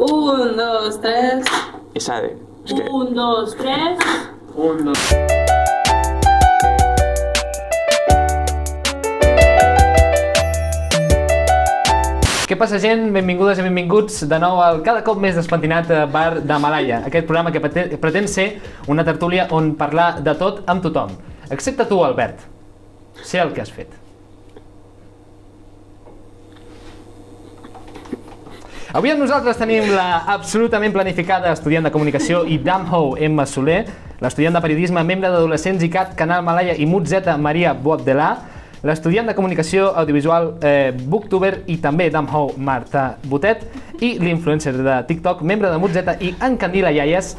Un, dos, tres. I s'ha de... És que... Un, dos, tres. Un, dos... Què passa, gent? Benvingudes i benvinguts de nou al cada cop més despentinat eh, bar de Malaya, aquest programa que pretén ser una tertúlia on parlar de tot amb tothom. Excepte tu, Albert. Sé el que has fet. Avui amb nosaltres tenim la absolutament planificada estudiant de comunicació i Damho Emma Soler, l'estudiant de periodisme, membre d'Adolescents i Cat, Canal Malaya i Mutzeta Maria Boabdelà, l'estudiant de comunicació audiovisual eh, booktuber i també Damho Marta Botet i l'influencer de TikTok, membre de Mutzeta i Encandila Iaies,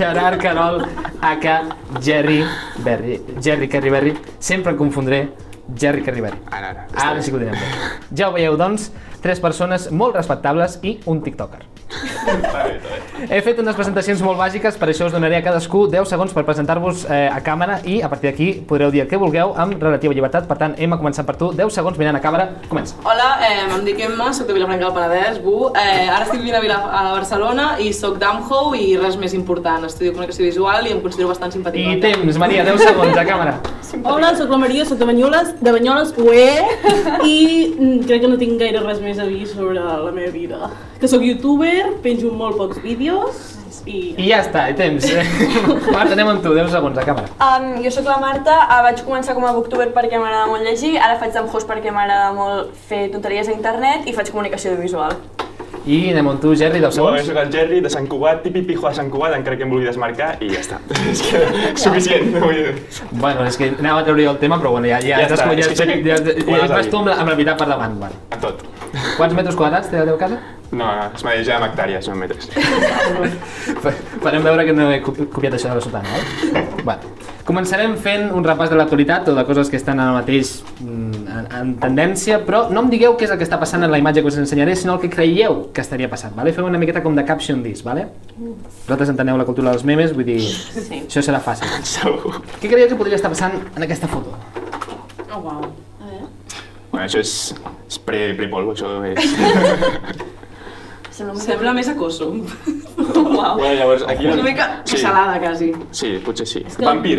Gerard Carol, aka Jerry Berry. Jerry Kerry Berry. Sempre em confondré Jerry Kerry Berry. Ara, ara. Ara sí que ho direm bé. Ja ho veieu, doncs, tres persones molt respectables i un tiktoker. Està bé, està bé. He fet unes presentacions molt bàsiques, per això us donaré a cadascú 10 segons per presentar-vos eh, a càmera i a partir d'aquí podreu dir el que vulgueu amb relativa llibertat. Per tant, Emma, començant per tu, 10 segons mirant a càmera, comença. Hola, eh, em dic Emma, soc de Vilafranca del Penedès, bu. Eh, ara estic vivint a, Vila, a Barcelona i soc d'Amho i res més important. Estudio comunicació visual i em considero bastant I simpàtica. temps, Maria, 10 segons a càmera. Hola, sóc la Maria, sóc de Banyoles, de Banyoles, he, i crec que no tinc gaire res més a dir sobre la meva vida. Que sóc youtuber, penjo molt pocs vídeos, i... I ja està, i temps. Marta, anem amb tu, 10 segons a càmera. Um, jo sóc la Marta, uh, vaig començar com a booktuber perquè m'agrada molt llegir, ara faig d'amhost perquè m'agrada molt fer tonteries a internet i faig comunicació audiovisual. I anem amb tu, Jerry, 10 Bueno, jo segons. soc el Jerry de Sant Cugat, tipi pijo de Sant Cugat, encara que em vulgui desmarcar, i ja està. és que suficient, no vull dir. Bueno, és que anava a treure jo el tema, però bueno, ja, ja, Ja ja, està, ja, és que sé ja, que ja, ho ja, has de vas dir. tu amb la, amb la veritat per davant. Bueno. A tot. Quants metres quadrats té la teva casa? No, no, es medeix amb hectàrees, no en metres. Fa- Farem veure que no he copi- copiat això de la sotana, eh? Bueno, començarem fent un repàs de l'actualitat o de coses que estan ara mateix mm, en, en tendència, però no em digueu què és el que està passant en la imatge que us ensenyaré, sinó el que creieu que estaria passant, vale? Feu una miqueta com de caption this, vale? Vosaltres enteneu la cultura dels memes, vull dir, Sí. això serà fàcil. Segur. Què creieu que podria estar passant en aquesta foto? Oh, uau. Bueno, això és, és pre, pre-polvo, això és... Sembla un Sembla més acoso. uau. bueno, llavors, aquí... Una mica sí, salada, quasi. sí, potser sí. Vampir.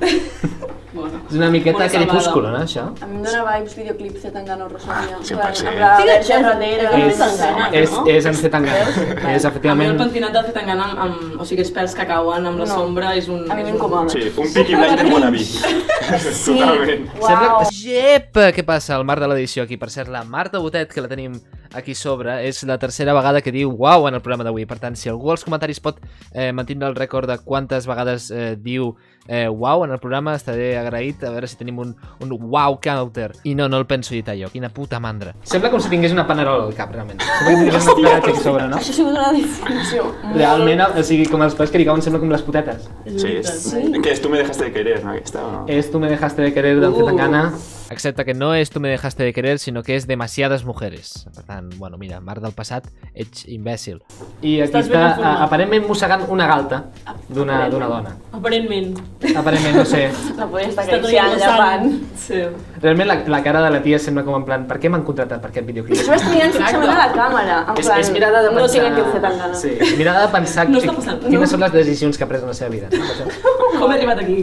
Bueno. És una miqueta crepúsculo, no, això? A mi em dóna vibes videoclips de Tangana o Rosalia. Ah, 100%. Amb la verge darrere. És, Zetangana, és, no? és en Zetangana. És A mi el efectivament... pentinat del Zetangana amb, amb, o sigui, els pèls que cauen amb la No. sombra és un... A mi és un- m'incomoda. Sí, un Peaky Blinder wannabe. Totalment. Sembla Uau. que... Jep! Què passa? El Marc de l'edició aquí. Per cert, la Marta Botet, que la tenim aquí sobre, és la tercera vegada que diu uau en el programa d'avui. Per tant, si algú als comentaris pot eh, mantindre el rècord de quantes vegades eh, diu eh, uau en el programa, estaré agraït a veure si tenim un, un wow counter. I no, no el penso editar jo. Quina puta mandra. Sembla com si tingués una panerola al cap, realment. Sembla que tingués una pelatge aquí sobre, no? Això ha sigut una definició. Realment, o sigui, com els pèls que li cauen sembla com les putetes. Sí, és... Que és tu me dejaste de querer, no, aquesta, o no? Es Tú me dejaste de querer del Uh. Zetangana. Excepte que no és Tu me dejaste de querer, sinó que és Demasiades mujeres. Per tant, bueno, mira, Marc del passat, ets imbècil. I aquí Estàs està, aparentment mossegant una galta d'una d'una dona. Aparentment. Aparentment, no sé. La podria estar acariciant, la llepant. Sí. Realment la, la cara de la tia sembla com en plan, per què m'han contractat per aquest videoclip? Jo m'estic mirant fixament a la càmera. En És, plan, és mirada de No pensar... tinc aquí el Zetangana. Sí, mirada de pensar No que, quines són les decisions que ha pres en la seva vida. No? Això. Com he arribat aquí?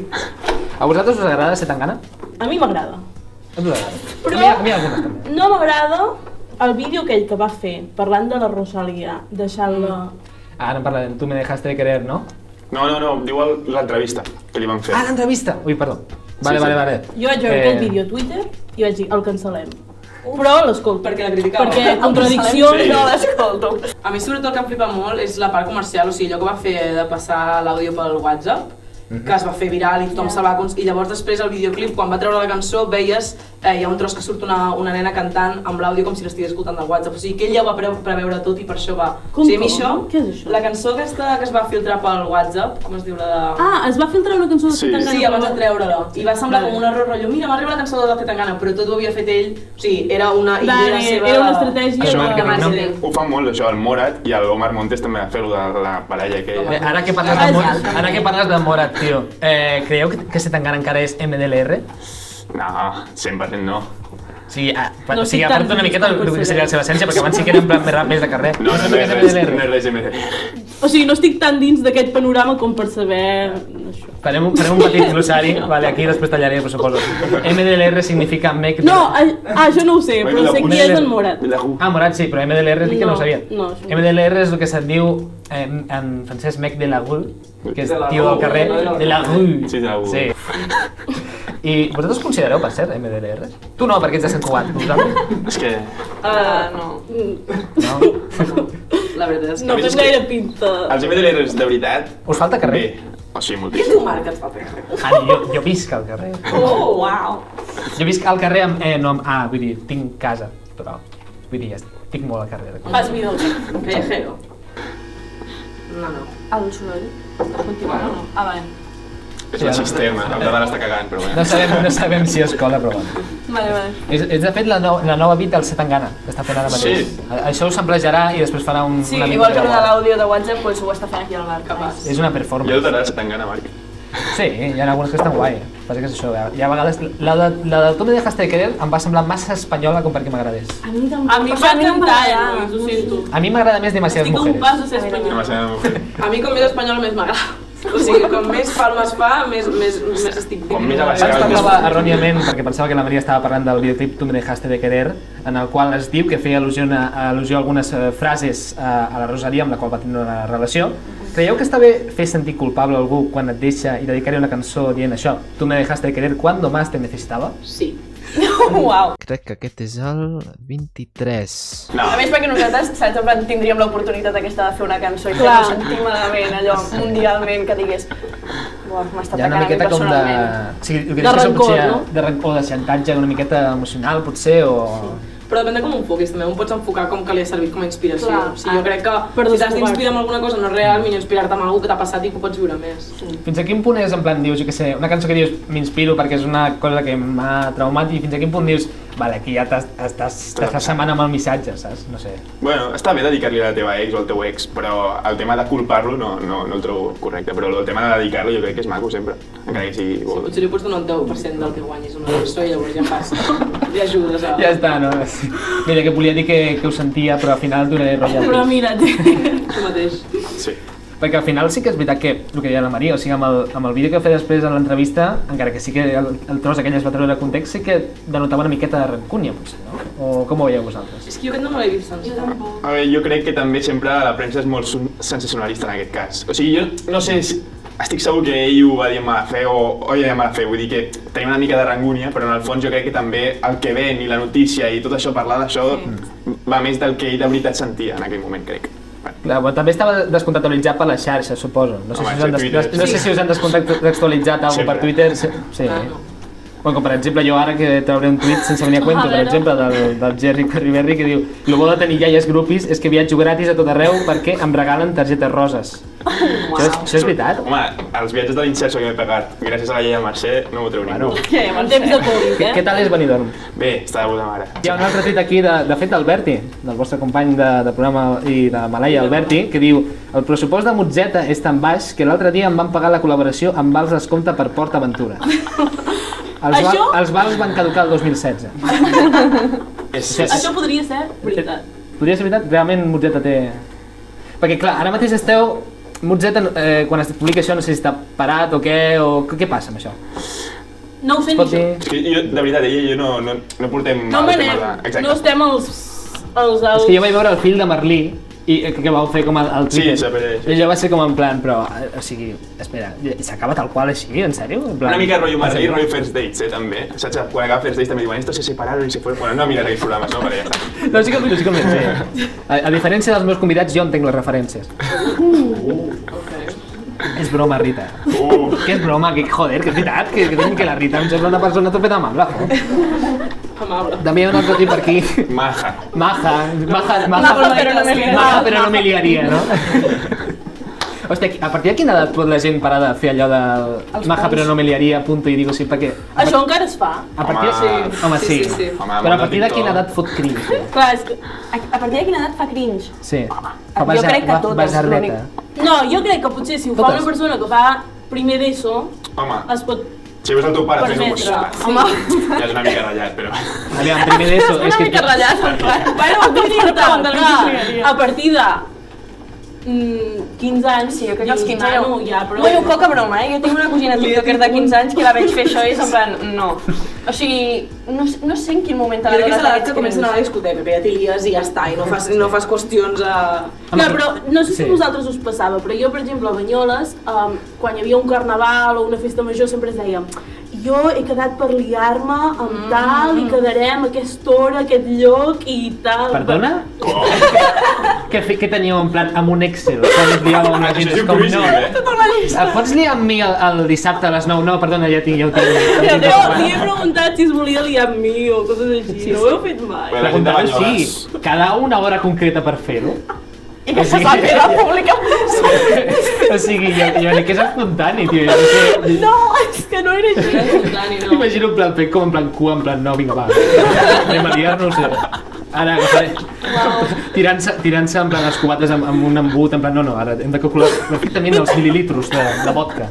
A vosaltres us agrada Zetangana? A mi m'agrada. A mi m'agrada. Però- A mi, a mi algunes també. No m'agrada el vídeo aquell que va fer, parlant de la Rosalia, deixant-la... Ara en parlarem, Tu me dejaste de querer, no? No, no, no, diu el- l'entrevista que li van fer. Ah, l'entrevista! Ui, perdó. Vale, Sí, vale, sí. vale. Jo vaig veure Eh, aquell vídeo a Twitter i vaig dir, el cancel·lem. Però l'escolto. Perquè la criticava. Perquè contradiccions... Sí. No l'escolto. A mi sobretot el que em flipa molt és la part comercial, o sigui, allò que va fer de passar l'àudio pel WhatsApp, que es va fer viral i tothom se'l va... I llavors després el videoclip, quan va treure la cançó, veies, eh, hi ha un tros que surt una, una nena cantant amb l'àudio com si l'estigués escoltant del WhatsApp. O sigui, que ell ja ho va pre preveure tot i per això va... Com, o sigui, a mi com? això, Què és això? la cançó aquesta que es va filtrar pel WhatsApp, com es diu la de... Ah, es va filtrar una cançó de Sí. Zetangana. Sí, abans de treure-la. I va semblar Vale. com un error, rotllo, mira, m'ha arribat la cançó de Zetangana, però tot ho havia fet ell, o sigui, era una idea Vale, seva... era una estratègia Això, de... de no? Ho fan molt, això, el Morat i el Omar Montes també va fer-ho de la parella aquella. Eh, ara que parles de, Morat, ara que parles de Morat, tio, eh, creieu que, que Zetangana encara és MDLR? No, 100% no. sigui, a, No o sigui, tan una miqueta el, que seria la seva essència, perquè abans sí que era en plan més, rap, més de carrer. No, no, no, és res, MDLR. no és res MDLR. O sigui, no estic tan dins d'aquest panorama com per saber això. Farem, un- farem un petit glossari, vale, aquí després tallaré, però suposo. MDLR significa Make... No, ah, ah, això no ho sé, però sé qui és en Morat. Ah, morat sí, però MDLR sí que no, No, ho sabia. no, no. MDLR és el que se't diu en, en francès Mec de la Rue, que és De tio del carrer, de la Rue. Sí, de la Rue. Sí. I vosaltres considereu, per cert, MDLR? Tu no, perquè ets de Sant Cugat. Vosaltres? És que... Uh, no. No? La veritat és que... No que- gaire pinta. Els MDLRs de veritat... Us falta carrer? Bé. O sigui, Què moltíssim. diu Marc que et fa fer? Ah, jo, jo visc al carrer. Oh, wow. Jo visc al carrer amb... Eh, no, amb, ah, vull dir, tinc casa, però... Vull dir, ja estic molt al carrer. Fas vida al carrer. Callejero. No, no. El soroll? Estàs continuant o no? Ah, vale. És el sistema, el de l'està cagant, però No bé. sabem, no sabem si és cola, però bueno. Vale, vale. És, és de fet la, nou, la nova beat del Setangana, que està fent ara mateix. Sí. Això ho samplejarà i després farà un, Sí, igual que el de l'àudio de WhatsApp, doncs ho està fent aquí al bar. Capaç. És una Jo performance. el de tan gana, Marc. Sí, hi ha algunes que estan guai. Passa que és això, hi ha vegades... La de, la de Tu me dejaste de querer em va semblar massa espanyola com perquè m'agradés. A mi tampoc. A mi a. Lluís, ho sento. A mi m'agrada més Demasiadas Estic a un Mujeres. pas de ser A mi no. No va espanyol. ser... A mi com més espanyol més m'agrada. O sigui, com més palmes fa, més, més, més estic... Com més a parlava més- erròniament, perquè pensava que la Maria estava parlant del videoclip Tu me dejaste de querer, en el qual es diu que feia al·lusió a, al·lusió a algunes eh, frases eh, a la Rosalia amb la qual va tenir una relació. Creieu que està bé fer sentir culpable algú quan et deixa i dedicar-hi una cançó dient això? Tu me dejaste de querer cuando más te necesitaba? Sí. Uau. Crec que aquest és el 23. No, A més, perquè nosaltres, saps, en plan, tindríem l'oportunitat aquesta de fer una cançó i Clar. fer-nos sentir malament, allò, mundialment, que digués Buah, m'està una atacant a mi miqueta com de... Sí, el que De dius que rancor, potser, no? De rancor, de xantatge una miqueta emocional, potser, o... Però depèn de com ho enfoquis, també. Un pots enfocar com que li ha servit com a inspiració. Clar. o sigui, jo crec que Per si t'has d'inspirar en alguna cosa no real, millor inspirar-te en alguna que t'ha passat i que ho pots viure més. Fins a quin punt és, en plan, dius, jo què sé, una cançó que dius, m'inspiro perquè és una cosa que m'ha traumat i fins a quin punt dius, vale, aquí ja t'has- estàs t'estàs setmana amb el missatge, saps? No sé. Bueno, està bé dedicar-li a la teva ex o al teu ex, però el tema de culpar-lo no, no, no el trobo correcte, però el tema de dedicar-lo jo crec que és maco sempre, encara que sigui... Sí, potser li pots donar un 10% del que guanyis una cançó i llavors ja fas. I ajudes a... Ja està, no? Mira, que volia dir que, que ho sentia, però al final donaré rotllat. Però mira. Tu mateix. Sí. Perquè al final sí que és veritat que, el que deia la Maria, o sigui, amb el, amb el vídeo que va fer després a l'entrevista, encara que sí que el, el tros aquell es va treure de context, sí que denotava una miqueta de rancúnia, potser, no? O com ho veieu vosaltres? És que jo aquest no me l'he vist sencer. A veure, jo crec que també sempre la premsa és molt sensacionalista en aquest cas. O sigui, jo no sé si... Estic segur que ell ho va dir amb mala fe o, o de mala fe, vull dir que tenim una mica de rangúnia, però en el fons jo crec que també el que ven i la notícia i tot això, parlar d'això, va més del que ell de veritat sentia en aquell moment, crec. Clar, bueno, també estava descontextualitzat per les xarxes, suposo. No sé, Home, si us han, des... Twitter. no sé si us han descontextualitzat alguna per. Twitter. Sí. sí. Ah, no. Bueno, com per exemple jo ara que trauré un tuit sense venir a cuento, per exemple, del, del Jerry Perriberri que diu Lo bo de tenir iaies grupis és que viatjo gratis a tot arreu perquè em regalen targetes roses. Això, és, això és veritat? Home, els viatges de l'inserso que m'he pagat gràcies a la llei de Mercè no m'ho treu Bueno. ningú. Què, En temps de Covid, Què, eh? què tal és Benidorm? Bé, està de puta mare. Hi ha un altre tuit aquí, de, de fet, d'Alberti, del vostre company de, de programa i de Malaya, Alberti, que diu El pressupost de Motzeta és tan baix que l'altre dia em van pagar la col·laboració amb vals descompte per Port Aventura. Els, Això? els vals van caducar el 2016. És, és, Això podria ser veritat. Podria ser veritat? Realment Motzeta té... Perquè clar, ara mateix esteu... Motzeta, eh, quan es publica això, no sé si està parat o què, o què, què passa amb això? No ho sé ni jo. és jo, de veritat, ell i jo no, no, no portem No manem, no estem als... als, És als... que jo vaig veure el fill de Merlí i que vau fer com al, al Sí, sabré, sí. I jo va ser com en plan, però, eh, o sigui, espera, s'acaba tal qual així, en sèrio? En plan, Una mica rotllo sèrio? rotllo First Dates, eh, també. Saps? Quan acaba First Dates també diuen esto se separaron y se fueron. Bueno, no mires aquells programes, no? Però ja està. No, sí que el miro, sí que el miro, sí. A, a diferència dels meus convidats, jo entenc les referències. És broma, Rita. Uh, Que és broma, que joder, que és veritat, que, que, que la Rita em sembla una persona topeta amable. Amable. També hi ha un altre tip per aquí. maja. Maja, maja, maja, Maja, però no me liaria. Maja, però no me liaria, no? Hòstia, a partir de quina edat pot la gent parar de fer allò de Els maja però no me liaria, punto i digo sí, perquè... a Això encara es fa. A partir Home, de... Home, sí. sí, sí, sí. Home, Però a partir de quina edat fot cringe? Clar, és que... A, partir de quina edat fa cringe? Sí. Jo crec que totes, Basardeta. No, jo crec que potser si ho fa Totes. una persona que fa primer d'ESO, Home, es pot Si veus el teu pare doncs, Permetre. Home, ja és una mica ratllat, però... Aviam, primer d'ESO, és una que... mica ratllat. A partir de mm, 15 anys, Sí, jo crec que als 15 bueno, ja... però... Bueno, poca broma, eh? Jo tinc una cosina tiktoker de 15 anys que la veig fer això i és en plan, no. O sigui, no, sé- no sé en quin moment te Jo crec que és l'adones l'edat que comencen a anar a la discoteca, que ja t'hi lies i ja està, i no fas, no fas qüestions a... No, però no sé si Sí. a vosaltres us passava, però jo, per exemple, a Banyoles, um, quan hi havia un carnaval o una festa major, sempre es deia jo he quedat per liar-me amb tal i quedarem a aquesta hora, a aquest lloc i tal. Perdona? què, fe- què teníeu en plan amb un Excel? Quan us liàveu amb la gent? És com, no. eh? Et pots liar amb mi el, el dissabte a les 9? No, perdona, ja, tinc, ja ho tinc. Ja li he preguntat si es volia liar amb mi o coses així, no ho heu fet mai. Bueno, la gent de Preguntar-ho Banyoles. sí, cada una hora concreta per fer-ho. I que se sàpiga pública. o sigui, jo, jo crec que és espontani, tio. Jo que... No, que no era així. No. M'imagino en plan fet com en plan cua, en plan no, vinga, va. Anem a liar-nos. Ara agafaré... Tirant-se tirant en plan les cubates amb, amb un embut, en plan, no, no, ara hem de calcular perfectament els mil·lilitros de, de vodka.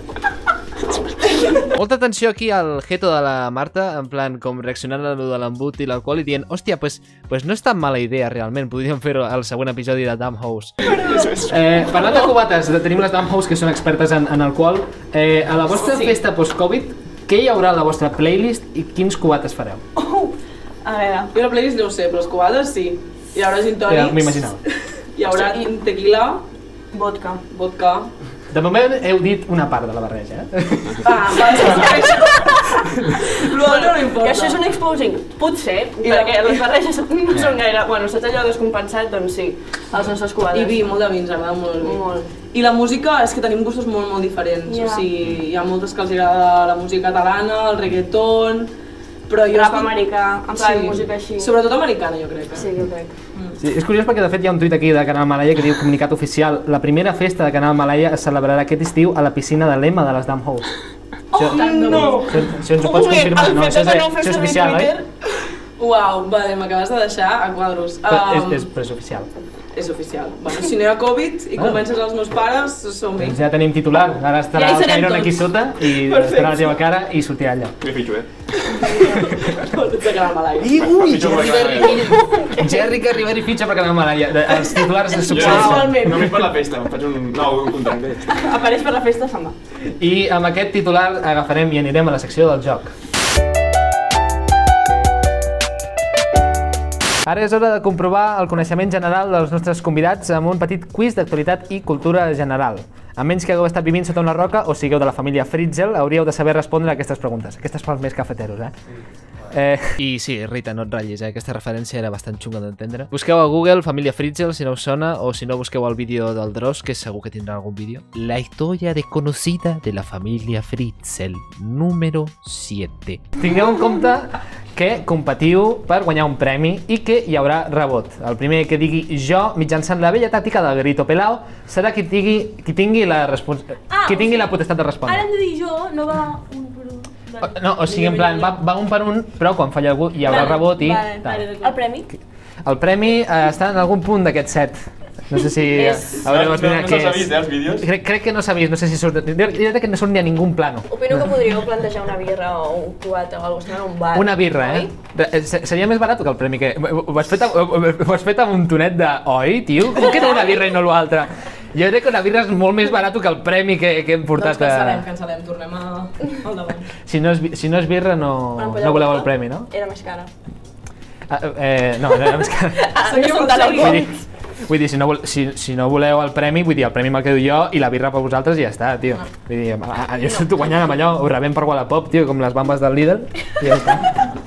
Molta atenció aquí al geto de la Marta, en plan com reaccionant a lo de l'embut i l'alcohol i dient, hòstia, pues, pues no és tan mala idea realment, podríem fer-ho al següent episodi de Damn House. Eh, parlant de cubates, de- tenim les Damn House que són expertes en, en alcohol. Eh, a la vostra Sí. festa post-Covid, què hi haurà a la vostra playlist i quins cubates fareu? A veure, Jo la playlist no ho sé, però les cubades sí. Hi haurà gin Ja, tònics, M'imaginava. hi haurà tequila, vodka. vodka... De moment heu dit una part de la barreja, eh? Ah, va, L'altre no importa. Que això és un exposing. Potser, I perquè la- les barreges no són gaire... Bueno, saps allò descompensat? Doncs sí, els nostres cubades. I vi, molt de vi, ens agrada molt el vi. Molt. I la música, és que tenim gustos molt, molt diferents. Ja. O sigui, hi ha moltes que els agrada la música catalana, el reggaeton... Però jo... Rap estic- americà, en plan música així. Sobretot americana, jo crec. Sí, jo crec. Sí, és curiós perquè de fet hi ha un tuit aquí de Canal Malaya que diu comunicat oficial la primera festa de Canal Malaya es celebrarà aquest estiu a la piscina de l'Ema de les Dam House. Això, no! això, això ens ho pots confirmar? No, això és, de no això és oficial, oi? Twitter. Uau, vale, m'acabes de deixar a quadros. Però és, Um, és, però és oficial. és oficial. Bueno, si no hi ha Covid i Ah. convences els meus pares, som-hi. Doncs ja tenim titular, ara estarà Ja el Cairon aquí sota i Perfecte. estarà la teva cara i sortirà allà. Me fitxo, eh? de Canal Malai. I ui, Fitxo per Jerry Garri Garri fitxa per Canal Malaya. De- Els titulars de Jo succés. només per la festa, em faig un... No, un contracte. Apareix per la festa, se'n va. I amb aquest titular agafarem i anirem a la secció del joc. Ara és hora de comprovar el coneixement general dels nostres convidats amb un petit quiz d'actualitat i cultura general. A menys que hagueu estat vivint sota una roca o sigueu de la família Fritzel, hauríeu de saber respondre a aquestes preguntes. Aquestes pels més cafeteros, eh? Eh, I sí, Rita, no et ratllis, eh? aquesta referència era bastant xunga d'entendre. Busqueu a Google Família Fritzel, si no us sona, o si no busqueu el vídeo del Dross, que segur que tindrà algun vídeo. La història desconocida de la família Fritzel, número 7. Tingueu en compte que competiu per guanyar un premi i que hi haurà rebot. El primer que digui jo, mitjançant la vella tàctica del grito pelao, serà qui tingui, qui tingui, la, respons... Ah, qui o tingui sigui, la potestat de respondre. Ara hem de dir jo, no va un. O- No, o sigui, en plan, va, va un per un, però quan falla algú hi haurà Vale, rebot i... vale, tal. vale, El premi? El premi eh, està en algun punt d'aquest set. No sé si És- haureu No, d'esbrinar no què s'ha és. vist, eh, els vídeos? Crec, crec que no s'ha vist, no sé si surt... Jo crec que no surt ni a ningú plano. Opino que podríeu plantejar una birra o un cubata o alguna cosa un bar. Una birra, eh? Re- eh, se- Seria més barat que el premi que... Ho has fet, amb- ho has fet amb un tonet de... Oi, tio? Com que no una birra i no l'altra? Jo crec que una birra és molt més barat que el premi que, que hem Doncs portat cancel·lem, a... cancel·lem, tornem a... al davant. Si no és, si no és birra, no, no voleu el premi, no? Era més cara. Ah, eh, no, no, no, és que... Ah, Vull dir, vull dir si, no, si, si no voleu el premi, vull dir, el premi me'l quedo jo i la birra per vosaltres i ja està, tio. Vull dir, a, a, jo estic guanyant amb allò, ho rebem per Wallapop, tio, com les bambes del Lidl, i ja està.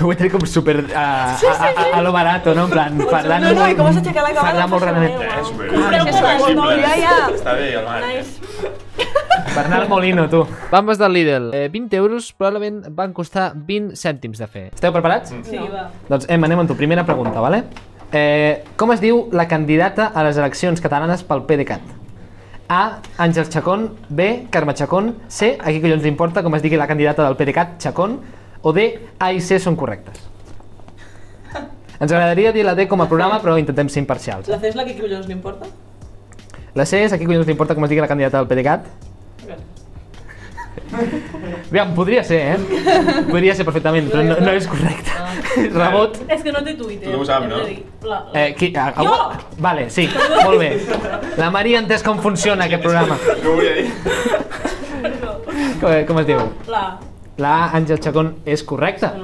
Ho vull tenir com super a, a, a, a lo barato, no? En plan, fardant No, no, i com has aixecat la cama fardant molt Eh, ja. Està bé, el Marc. Nice. Bernal Molino, tu. Bambes del Lidl. Eh, 20 euros probablement van costar 20 cèntims de fer. Esteu preparats? Sí, va. Doncs Emma, anem amb tu. Primera pregunta, vale? Eh, com es diu la candidata a les eleccions catalanes pel PDeCAT? A. Àngels Chacón. B. Carme Chacón. C. A qui collons li importa com es digui la candidata del PDeCAT, Chacón. O D. A i C són correctes. Ens agradaria dir la D com a programa, però intentem ser imparcials. La C és la que collons n'importa? La C és a qui collons li importa com es digui la candidata del PDeCAT. Aviam, podria ser, eh? Podria ser perfectament, però no, no és correcte. Rebot. És que no té Twitter. Tothom ho sap, hem de no? dir. La, la... Eh, qui, a, a, Jo! Vale, sí, molt bé. La Maria ha entès com funciona aquest programa. No ho volia dir. Com, com es diu? la... La Àngel Chacón és correcta.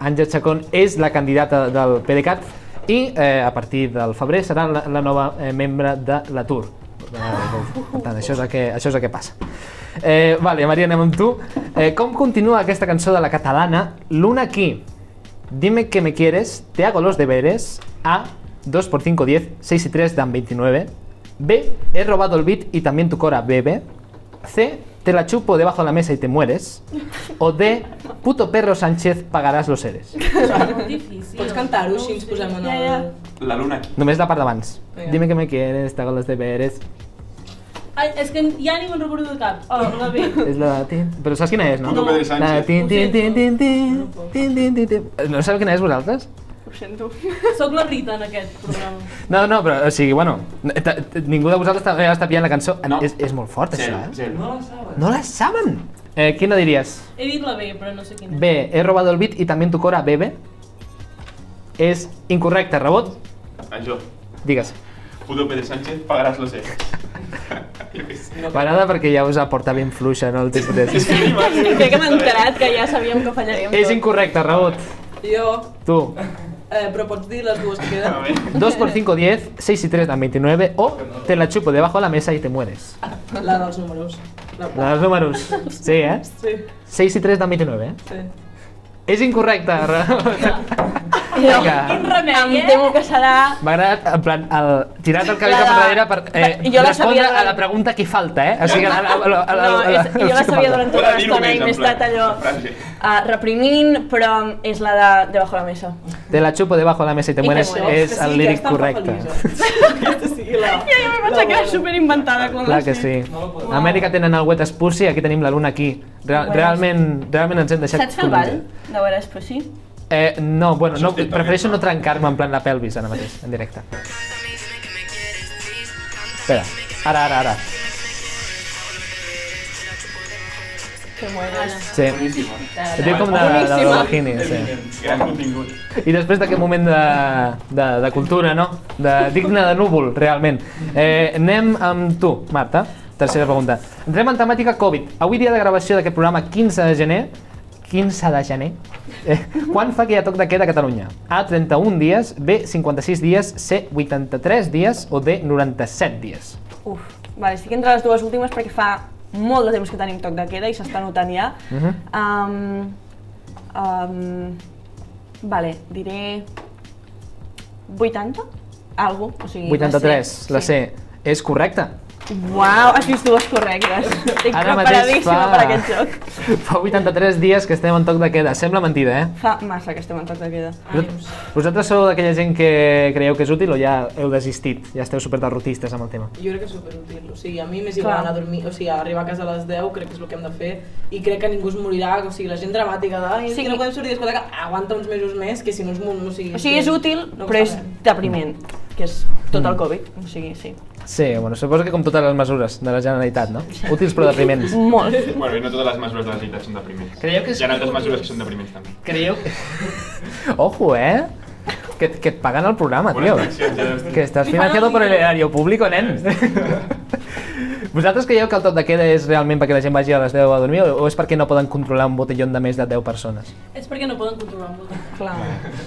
Àngel Chacón és la candidata del PDeCAT i eh, a partir del febrer serà la, la nova eh, membre de l'Atur. Per tant, això és el que, això és el que passa. Eh, vale, Maria, anem amb tu. Eh, com continua aquesta cançó de la catalana? L'una aquí. Dime que me quieres, te hago los deberes. A, 2 por 5, 10, 6 y 3 dan 29. B, he robado el beat y también tu cora bebe. C, te la chupo debajo de la mesa y te mueres. O D, puto perro Sánchez, pagarás los seres. Pots cantar-ho si ens posem en el... La luna. Només la part d'abans. Vinga. Dime que me quieres, te hago los deberes. Ai, és que ja ni me'n recordo de cap. Oh, la B. És la tin- Però saps quina és, no? Puto Pedro Sánchez. La tin, tin, tin, tin, tin, tin, tin, tin, tin. No sabeu quina és vosaltres? Ho sento. Soc la Rita en aquest programa. No, no, però, o sigui, bueno, t- t- ningú de vosaltres també està pillant la cançó. No. És, és molt fort, Zero, això, eh? zero. No la saben! Eh, quina diries? He dit la B, però no sé quina. B, he robado el beat y también tu cora bebe. És incorrecte, rebot? Això. Digues. Puto Pedro Sánchez, pagaràs los sé. M'agrada perquè ja us aporta ben fluixa, no, el tipus de... Crec que m'he enterat que ja sabíem que fallaríem És tot. incorrecte, rebot. Jo, Tu. Eh, dir les dues que veure. 2 por 5, 10, 6 y 3 dan 29 o te la chupo debajo de la mesa y te mueres. La dels números. La... La dels números. Sí, eh? Sí, 6 y 3 dan 29, eh? sí. És incorrecte, Jo, quin remei, Em temo que serà... M'ha agradat, en plan, el, tirar el cabell La cap enrere per eh, Jo la respondre sabia a la durant- pregunta que falta, eh? O sigui, a la, a la, a la, No, a la, és, jo la sabia durant tota l'estona i m'he estat allò uh, reprimint, però és la de debajo de la mesa. Te la chupo debajo de la mesa y te I te mueres és el líric correcte. Ja, jo m'he pensat que era superinventada Clar que sí. A Amèrica tenen el Wet Spussy, aquí tenim la Luna aquí. Real, Wet realment, realment ens hem deixat Saps fer el ball de veres, però sí? Eh, no, bueno, no, prefereixo no? trencar-me en plan la pelvis ara mateix, en directe. Espera, ara, ara, ara. Que mueres. Sí. Diu com de, de, de Boníssima. bikini, sí. Gran contingut. I després d'aquest moment de, de, de cultura, no? De, digne de núvol, realment. Eh, anem amb tu, Marta. Tercera pregunta. Entrem en temàtica Covid. Avui dia de gravació d'aquest programa, 15 de gener, 15 de gener, eh, quan fa que hi ha toc de queda a Catalunya? A, 31 dies, B, 56 dies, C, 83 dies o D, 97 dies? Uf, vale, estic entre les dues últimes perquè fa molt de temps que tenim toc de queda i s'està notant ja. Mhm. um, um, vale, diré 80? Algo, o sigui... 83, la sí. C. És correcte. Uau, has vist dues correctes. Estic Ara preparadíssima fa... per aquest joc. Fa 83 dies que estem en toc de queda. Sembla mentida, eh? Fa massa que estem en toc de queda. Vos- Vosaltres sou d'aquella gent que creieu que és útil o ja heu desistit? Ja esteu superderrotistes amb el tema? Jo crec que és superútil, o sigui, a mi m'és igual Clar. anar a dormir, o sigui, arribar a casa a les 10 crec que és el que hem de fer i crec que ningú es morirà, o sigui, la gent dramàtica de "Ai, és Sí. que no podem sortir d'escola, aguanta uns mesos més, que si no es mun, o sigui... O sigui, és útil, no però és depriment, que és tot Mm. el Covid. O sigui, sí. Sí, bueno, suposo que com totes les mesures de la Generalitat, no? Útils però depriments. Molt. Bueno, i no totes les mesures de la Generalitat són depriments. Creieu que és- Hi ha altres mesures que són depriments també. Creieu... Ojo, eh? Que, que et paguen el programa, tio. Que estàs financiado por el erario público, nen. Vosaltres creieu que el top de queda és realment perquè la gent vagi a les 10 a dormir o és perquè no poden controlar un botellón de més de 10 persones? És perquè no poden controlar molt. Clar.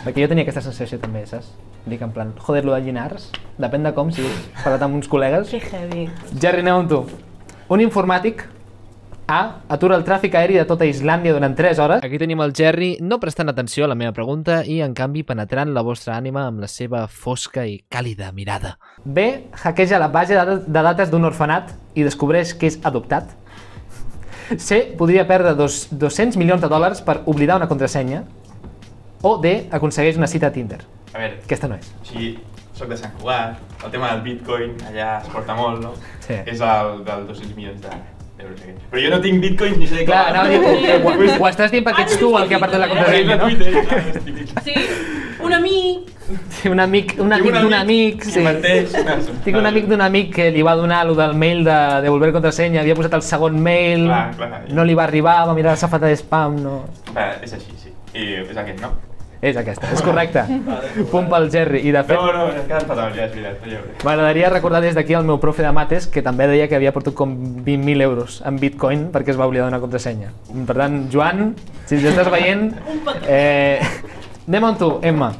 Perquè jo tenia aquesta sensació també, saps? Dic en plan, joder, lo de Llinars, depèn de com, si has parlat amb uns col·legues. Que heavy. Jerry, anem amb tu. Un informàtic A. Atura el tràfic aeri de tota Islàndia durant 3 hores. Aquí tenim el Jerry no prestant atenció a la meva pregunta i, en canvi, penetrant la vostra ànima amb la seva fosca i càlida mirada. B. Hackeja la base de dat- de dates d'un orfenat i descobreix que és adoptat. C. Podria perdre dos, 200 milions de dòlars per oblidar una contrasenya. O D. Aconsegueix una cita a Tinder. A veure, Aquesta no és. sigui, soc de Sant Cugat, el tema del bitcoin allà es porta molt, no? Sí. És el del 200 milions de-. Però jo no tinc bitcoins ni sé de Clar, anava a dir, ho, ho, ho estàs dient perquè ets tu el que ha perdut la contrasenya, no? Sí, Un amic. Sí, un amic, un amic d'un amic, sí. Tinc un amic d'un amic que li va donar lo del mail de devolver contrasenya, havia posat el segon mail, Clar, clar. no li va arribar, va mirar la safata de spam, no... Va, és així, sí. I és aquest, no? És aquesta, és correcte. Punt pel Jerry. I de fet, No, no, és que han fatal, ja és veritat. M'agradaria recordar des d'aquí el meu profe de mates, que també deia que havia portat com 20.000 euros en bitcoin perquè es va oblidar d'una contrasenya. Per tant, Joan, si ens estàs veient, eh, anem amb tu, Emma.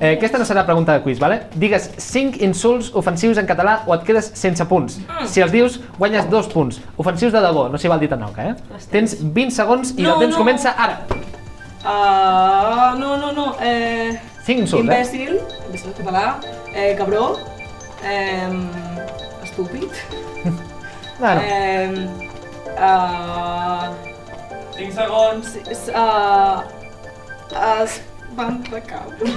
Eh, aquesta no serà pregunta de quiz, vale? Digues 5 insults ofensius en català o et quedes sense punts. Si els dius, guanyes 2 punts. Ofensius de debò, no s'hi val dir tan que, eh? Tens 20 segons i No, el temps no. comença ara. Uh, no, no, no. Eh, 5 insults, eh? imbècil, imbècil en català, eh, cabró, eh, estúpid, Bueno, eh, uh, 5 segons. uh, espantacabres.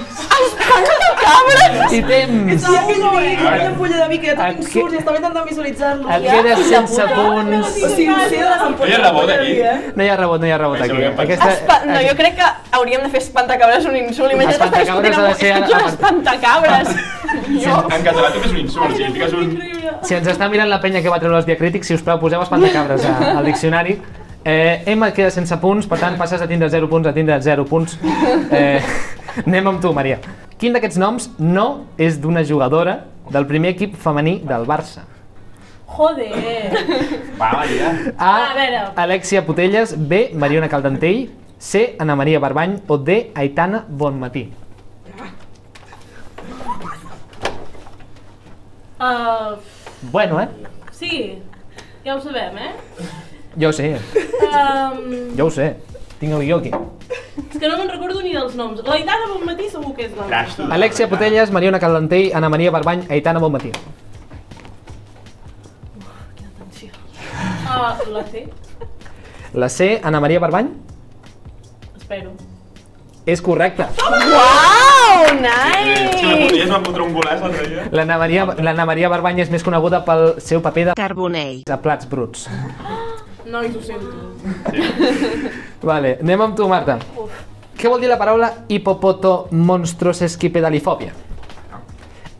i temps. Estava aquell vi, aquella ampolla de vi que ja Et tot insults i estava intentant visualitzar-lo. Et quedes sense punts. O sigui, sí, de les ampolles. No hi ha rebot, aquí. No hi ha rebot, no hi ha rebot aquí. ho Aquesta, Espa no, jo crec que hauríem de fer espantacabres un insult. Imagina't estar Espantacabres ha de ser discutint amb a- un espantacabres. En català tu fes un insult, si fiques un... Si ens està mirant la penya que va treure els diacrítics, si us plau, poseu espantacabres al diccionari. Eh, Emma queda sense punts, per tant passes a tindre 0 punts a tindre 0 punts. Eh, anem amb tu, Maria. Quin d'aquests noms no és d'una jugadora del primer equip femení del Barça? Joder. Va, Maria. A. A veure. Alexia Putelles, B. Mariona Caldentell, C. Ana Maria Barbany o D. Aitana Bonmatí. Uh, Bueno, eh? sí, ja ho sabem, eh? Jo ho sé, Um, jo ho sé. Tinc el guió aquí. és que no me'n recordo ni dels noms. La Itana bon matí segur que és la... Tu. Alexia Putelles, Mariona Caldentell, Ana Maria Barbany, Aitana Bonmatí. Uh, la C, La C, Ana Maria Barbany, espero. és correcta. Uau, nice! Potelles va fotre un golaç l'altre dia. L'Anna Maria, l'Anna Maria Barbany és més coneguda pel seu paper de Carbonell. a plats bruts. Nois, ho sento. Vale, anem amb tu, Marta. Què vol dir la paraula hipopoto monstrosesquipedalifòbia?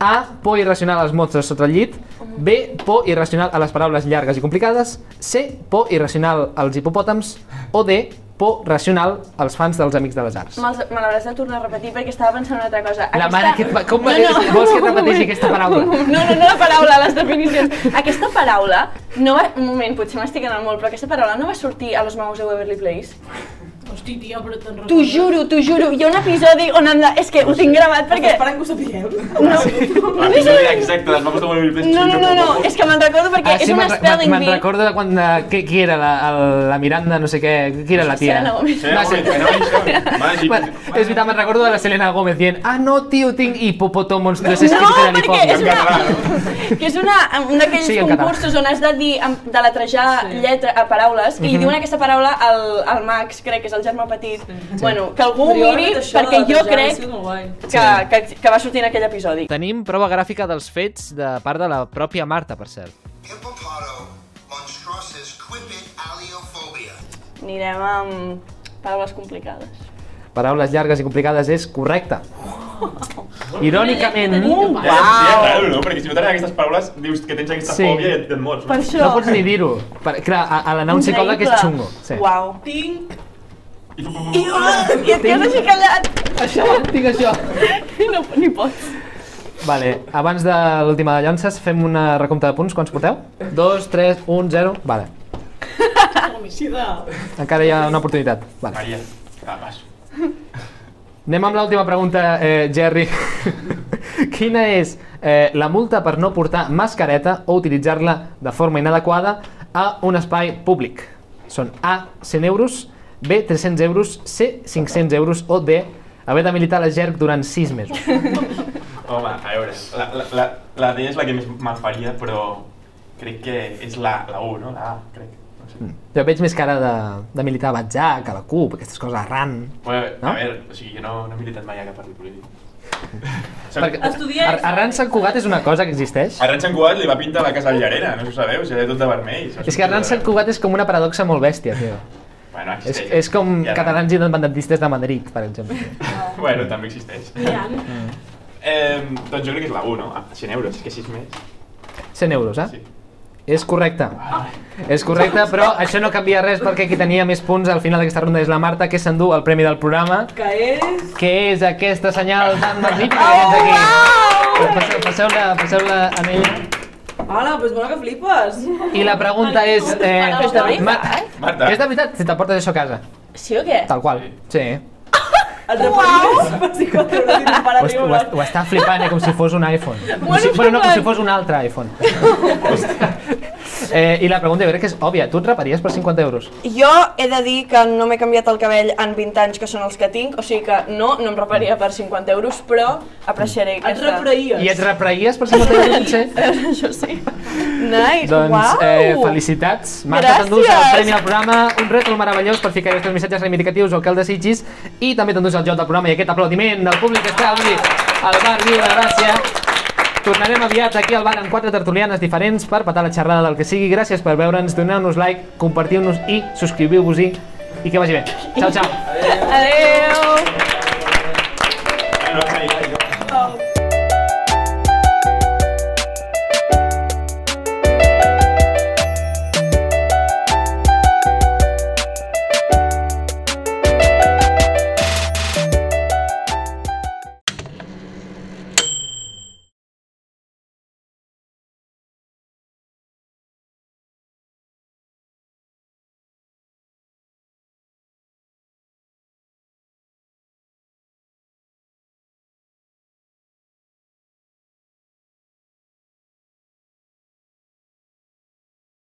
A. Por irracional als monstres sota el llit. B. Por irracional a les paraules llargues i complicades. C. Por irracional als hipopòtams. O D. Por racional als fans dels Amics de les Arts. Me l'hauràs de tornar a repetir perquè estava pensant en una altra cosa. La mare que et com va- vols que et repeteixi aquesta paraula? No, no, no la paraula, les definicions. Aquesta paraula no va... Un moment, potser m'estic anant molt, però aquesta paraula no va sortir a Los Magos de Waverly Place? Hosti, tia, però te'n recordes? T'ho juro, t'ho juro. Hi ha un episodi on han de... És que ho tinc gravat perquè... Esperant que ho sapigueu. No, L'episodi exacte, les Mobile Place. no, no, no, no, és que me'n recordo perquè és Ah, me'n una re- spelling me'n bee. recordo de quan... eh, qui, qui era? La, el- la Miranda, no sé què... Qui era la tia? Selena. Sí, que no això. Màgic. És veritat, me'n recordo de la Selena Gómez dient Ah, no, tio, tinc hipopoto monstruos No, perquè és una, no? que és una, un d'aquells Sí, concursos on has de dir, de letrejar sí. lletra, a paraules, Mhm. i diuen aquesta paraula al, al Max, crec que és el germà petit. Bueno, que algú ho miri, perquè jo crec que, que, que va sortir en aquell episodi. Tenim prova gràfica dels fets de part de la pròpia Marta, per cert. Anirem amb paraules complicades. Paraules llargues i complicades és correcte. Irònicament, ja, ja és raro, no? Perquè si no t'agraden aquestes paraules, dius que tens aquesta Sí. fòbia i et, et mors. Per No? això... no pots ni dir-ho. Per- Clar, a, a l'anar a un psicòleg és xungo. Sí. Uau. Tinc... I, I et quedes així callat. Això, tinc això. I no, ni pots. Vale, abans de l'última de llances, fem una recompte de punts. Quants porteu? 2, 3, 1, 0... Vale. Homicida. Encara hi ha una oportunitat. Vale. Maria, vas. Anem amb l'última pregunta, eh, Jerry. Quina és eh, la multa per no portar mascareta o utilitzar-la de forma inadequada a un espai públic? Són A, 100 euros, B, 300 euros, C, 500 euros o D, haver de militar a la GERB durant 6 mesos. Home, a veure, la, la, la, la D és la que més me'n faria, però crec que és la, la U, no? La A, crec. No sé. Jo veig més cara de, de militar a Batzac, a la CUP, aquestes coses, arran. Bueno, No? a veure, o sigui, jo no, no he militat mai a cap partit polític. Perquè Estudiar- Arran Sant Cugat és una cosa que existeix? A Ran Sant Cugat li va pintar la casa al Llarena, no s'ho sabeu, si era tot de vermell. És que Arran Sant Cugat és com una paradoxa molt bèstia, tio. Bueno, És, existeix. és com Ja. catalans independentistes de Madrid, per exemple. Bueno, també existeix. N'hi ha. Eh, doncs jo crec que és la 1, no? Ah, 100 euros, és que 6 més. 100 euros, eh? Sí. És correcte. És correcte, però això no canvia res perquè qui tenia més punts al final d'aquesta ronda és la Marta, que s'endú el premi del programa, Que és... que és aquesta senyal tan magnífica que tens aquí. Passeu- Passeu-la passeu en ella. Hola, doncs bona que flipes. I la pregunta és... Eh, és de veritat? Mar- Marta. És de veritat, si te'l això a casa. Sí o què? Tal qual. Sí. El repartís per euros i Ho, ho, est- ho està flipant, eh, com si fos un iPhone. Com si, bueno, no, com si fos un altre iPhone. eh, I la pregunta jo crec que és òbvia. Tu et reparies per 50 euros? Jo he de dir que no m'he canviat el cabell en 20 anys, que són els que tinc, o sigui que no, no em reparia per 50 euros, però apreciaré Et aquesta... repraïes. I et reparies per 50 euros, potser? Això sí. Nice, Doncs uau! eh, felicitats. Marta Gràcies. t'endús el premi al programa, un rètol meravellós per ficar els teus missatges reivindicatius o el que el desitgis i també t'endús el joc del programa i aquest aplaudiment del públic que està avui al bar Viu de Gràcia. Tornarem aviat aquí al bar amb quatre tertulianes diferents per patar la xerrada del que sigui. Gràcies per veure'ns, doneu-nos like, compartiu-nos i subscriviu-vos-hi i que vagi bé. Ciao, ciao. Adeu!